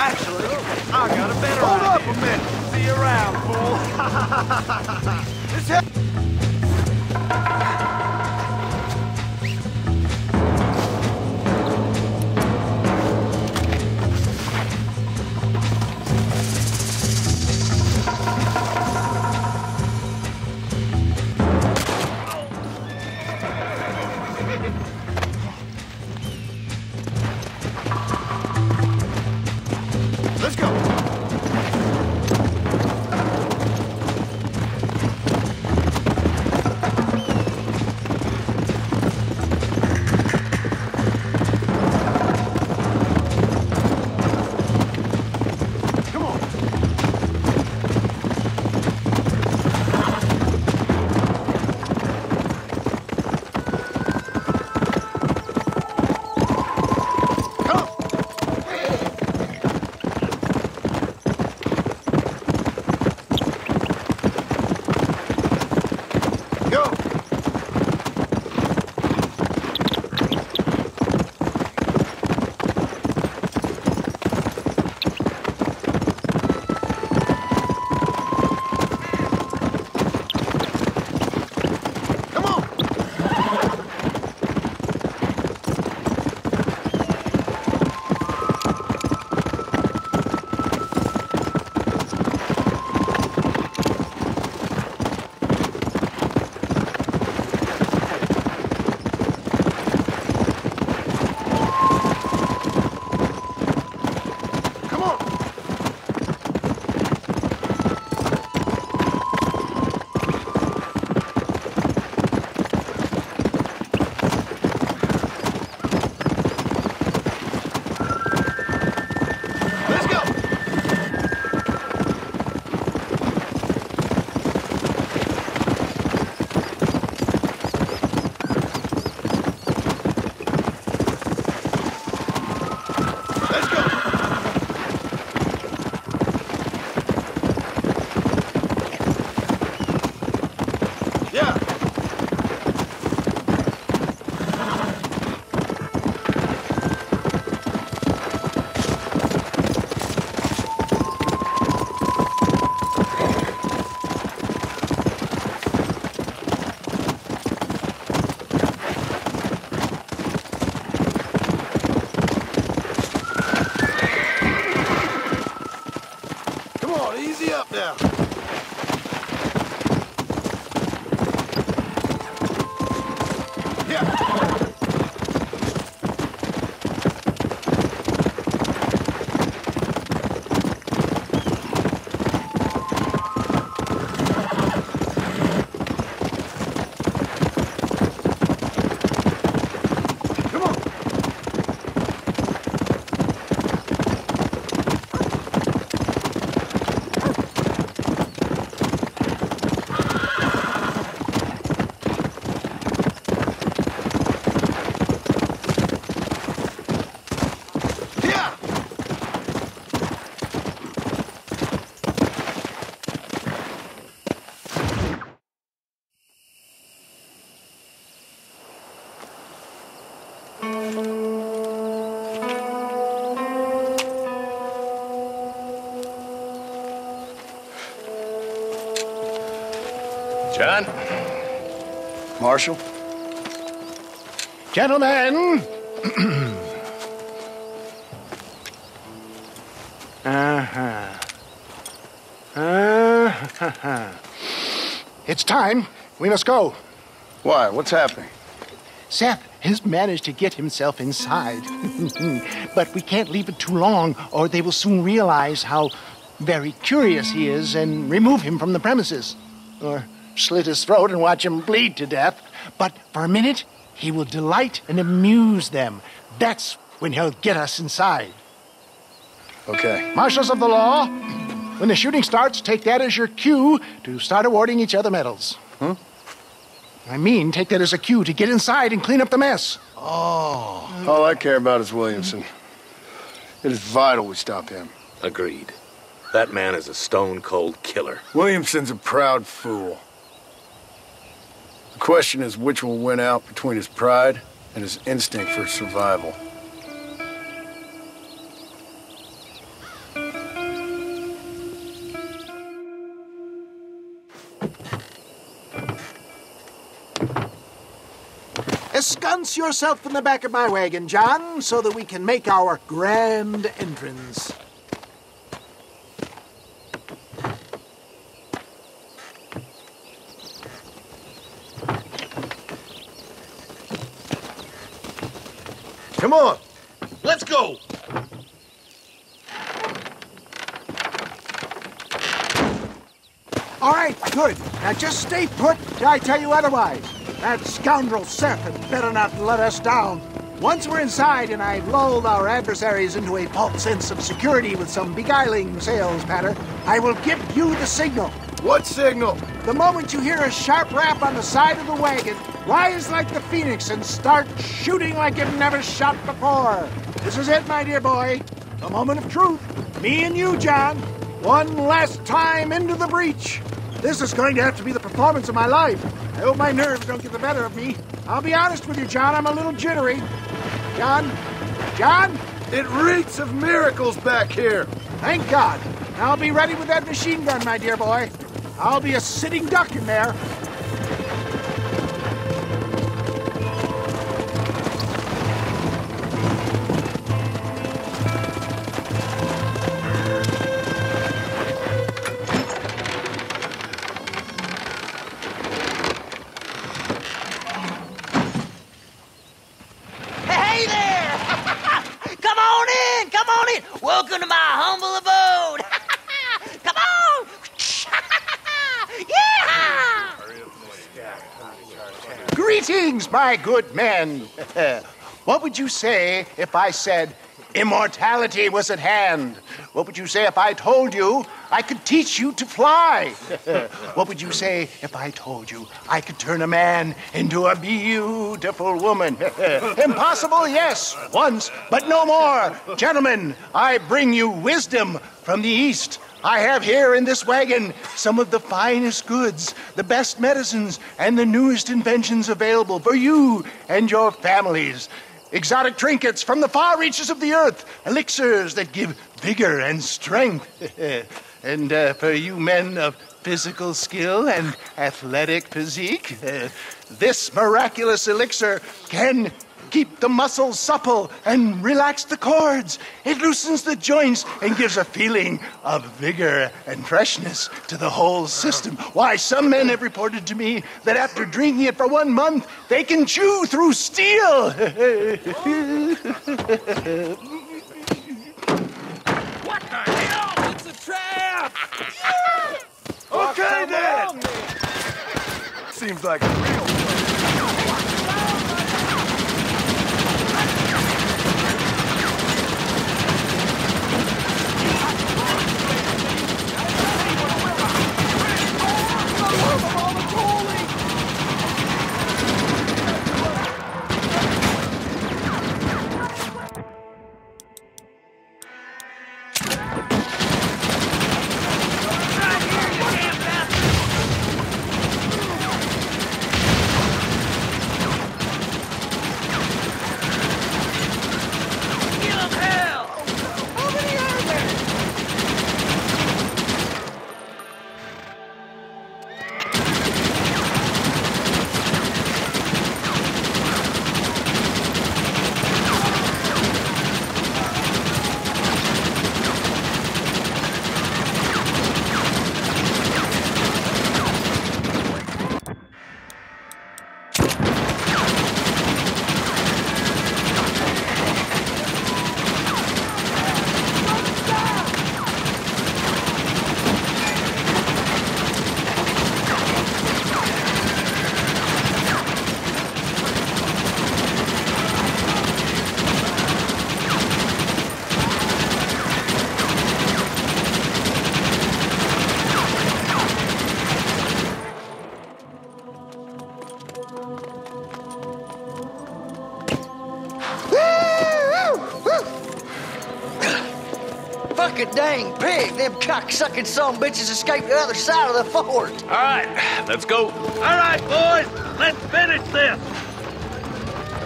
Actually, I got a better Hold idea. up a minute. See you around, fool. this John? Marshal? Gentlemen! Uh-huh. uh-huh. It's time. We must go. Why? What's happening? Seth has managed to get himself inside. but we can't leave it too long, or they will soon realize how very curious he is and remove him from the premises. Or slit his throat and watch him bleed to death. But for a minute, he will delight and amuse them. That's when he'll get us inside. Okay. Marshals of the law, when the shooting starts, take that as your cue to start awarding each other medals. Huh? I mean, take that as a cue to get inside and clean up the mess. Oh. All I care about is Williamson. It is vital we stop him. Agreed. That man is a stone cold killer. Williamson's a proud fool. The question is which will win out between his pride and his instinct for survival. Ensconce yourself in the back of my wagon, John, so that we can make our grand entrance. Come on. Let's go. All right, good. Now just stay put till I tell you otherwise. That scoundrel Seth had better not let us down. Once we're inside and I've lulled our adversaries into a false sense of security with some beguiling sales patter, I will give you the signal. What signal? The moment you hear a sharp rap on the side of the wagon, rise like the phoenix and start shooting like you've never shot before. This is it, my dear boy. The moment of truth. Me and you, John. One last time into the breach. This is going to have to be the performance of my life. I hope my nerves don't get the better of me. I'll be honest with you, John, I'm a little jittery. John? John? It reeks of miracles back here. Thank God. I'll be ready with that machine gun, my dear boy. I'll be a sitting duck in there. Greetings, my good men. what would you say if I said immortality was at hand? What would you say if I told you I could teach you to fly? what would you say if I told you I could turn a man into a beautiful woman? Impossible, yes, once, but no more. Gentlemen, I bring you wisdom from the East. I have here in this wagon some of the finest goods, the best medicines, and the newest inventions available for you and your families. Exotic trinkets from the far reaches of the earth, elixirs that give vigor and strength. and uh, for you men of physical skill and athletic physique, uh, this miraculous elixir can keep the muscles supple and relax the cords. It loosens the joints and gives a feeling of vigor and freshness to the whole system. Why, some men have reported to me that after drinking it for one month, they can chew through steel. What the hell? It's a trap! Okay then. Seems like a real. Cocksucking some bitches escaped the other side of the fort. All right, let's go. All right, boys, let's finish this.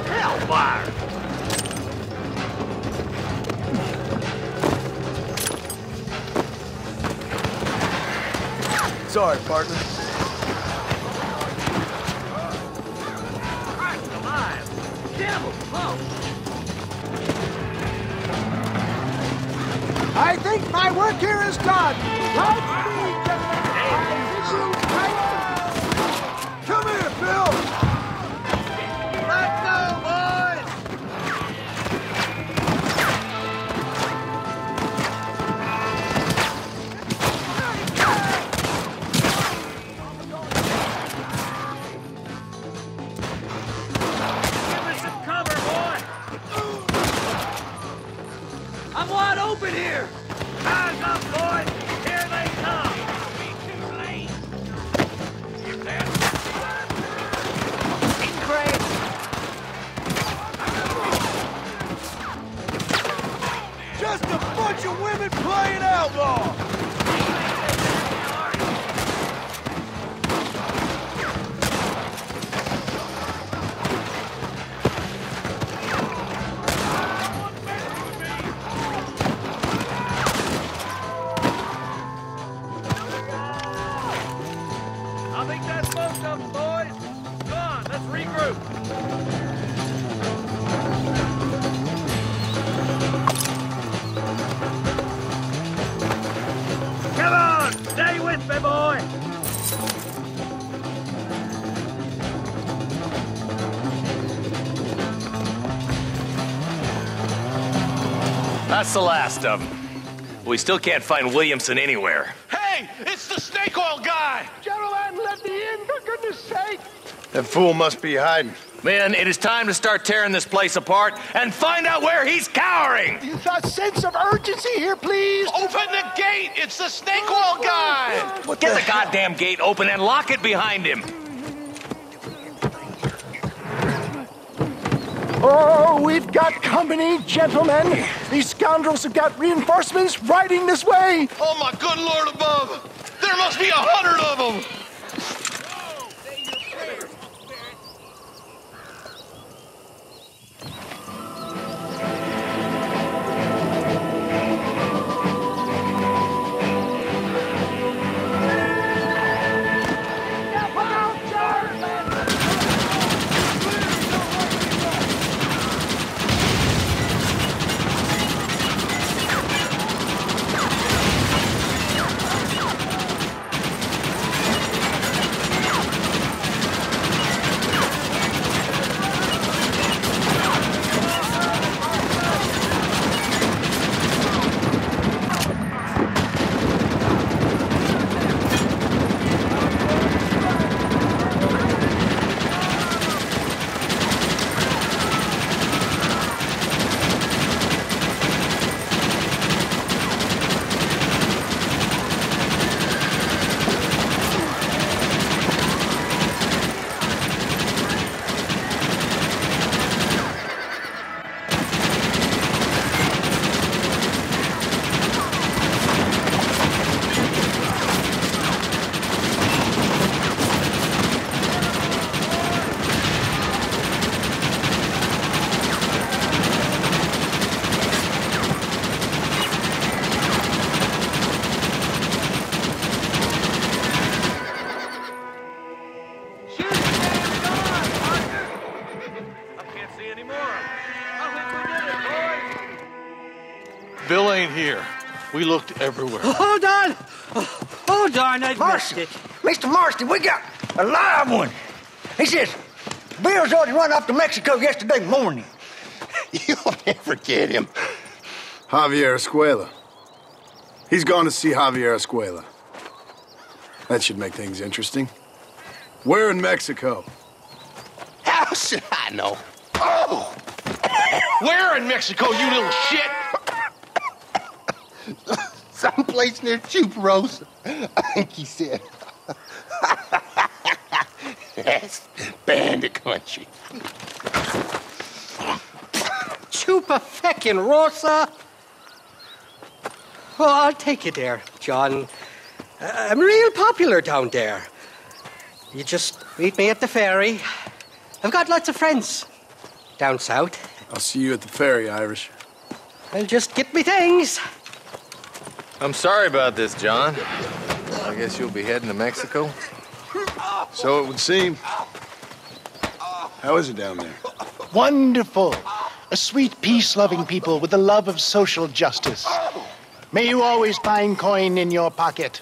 Hellfire! Sorry, partner. Christ alive! Devil, close! I think my work here is done. Godspeed, I think that's most boys. Come on, let's regroup. Come on, stay with me, boy. That's the last of them. We still can't find Williamson anywhere. Hey, it's the snake oil guy. Gentlemen, let me in, for goodness sake. That fool must be hiding. Men, it is time to start tearing this place apart and find out where he's cowering. You've got a sense of urgency here, please. Open the gate. It's the snake oil guy. What Get the goddamn gate open and lock it behind him. Oh, we've got company, gentlemen. These scoundrels have got reinforcements riding this way. Oh my good lord above! There must be a hundred of them! Everywhere. Oh, hold on! Oh, darn, I missed Marston, it. Mr. Marston, we got a live one. He says, Bill's already run off to Mexico yesterday morning. You'll never get him. Javier Escuella. He's gone to see Javier Escuella. That should make things interesting. Where in Mexico? How should I know? Oh! Where in Mexico, you little shit? Someplace near Chuparosa. I think he said. That's bandit country. Chupa feckin' Rosa. Well, I'll take you there, John. I- I'm real popular down there. You just meet me at the ferry. I've got lots of friends down south. I'll see you at the ferry, Irish. I'll just get me things. I'm sorry about this, John. I guess you'll be heading to Mexico. So it would seem. How is it down there? Wonderful. A sweet, peace loving people with a love of social justice. May you always find coin in your pocket.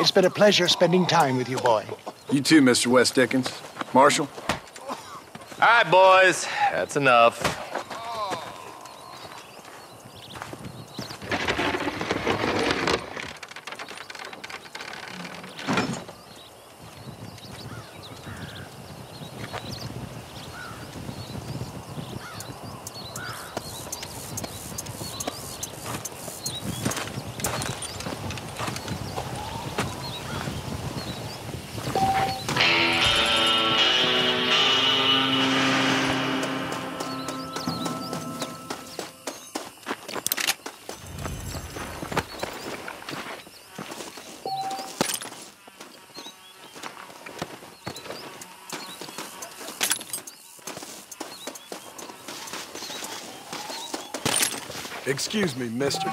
It's been a pleasure spending time with you, boy. You too, Mr. West Dickens. Marshal? All right, boys. That's enough. Excuse me, mister.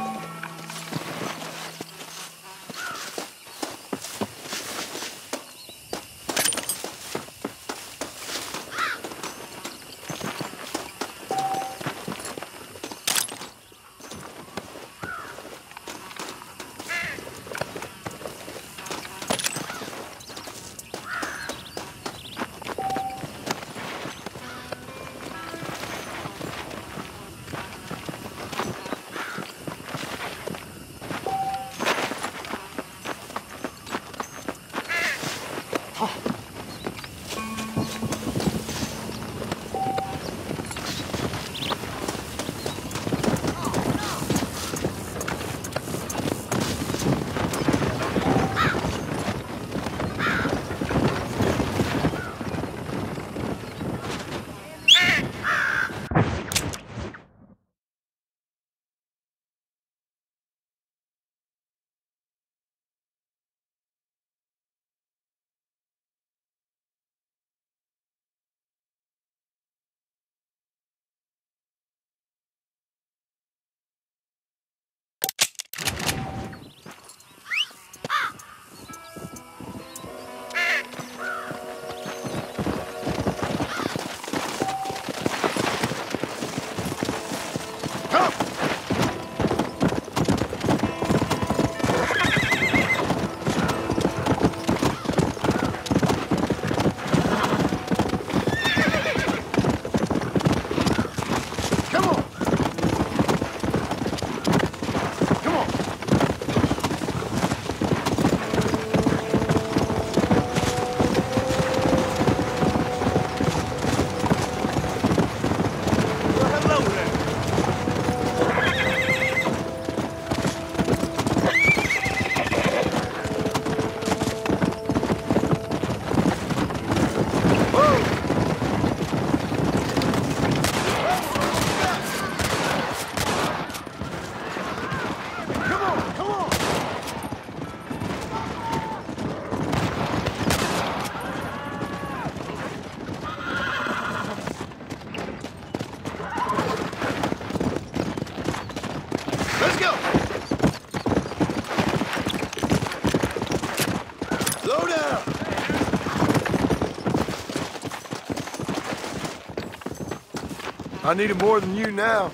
I need it more than you now.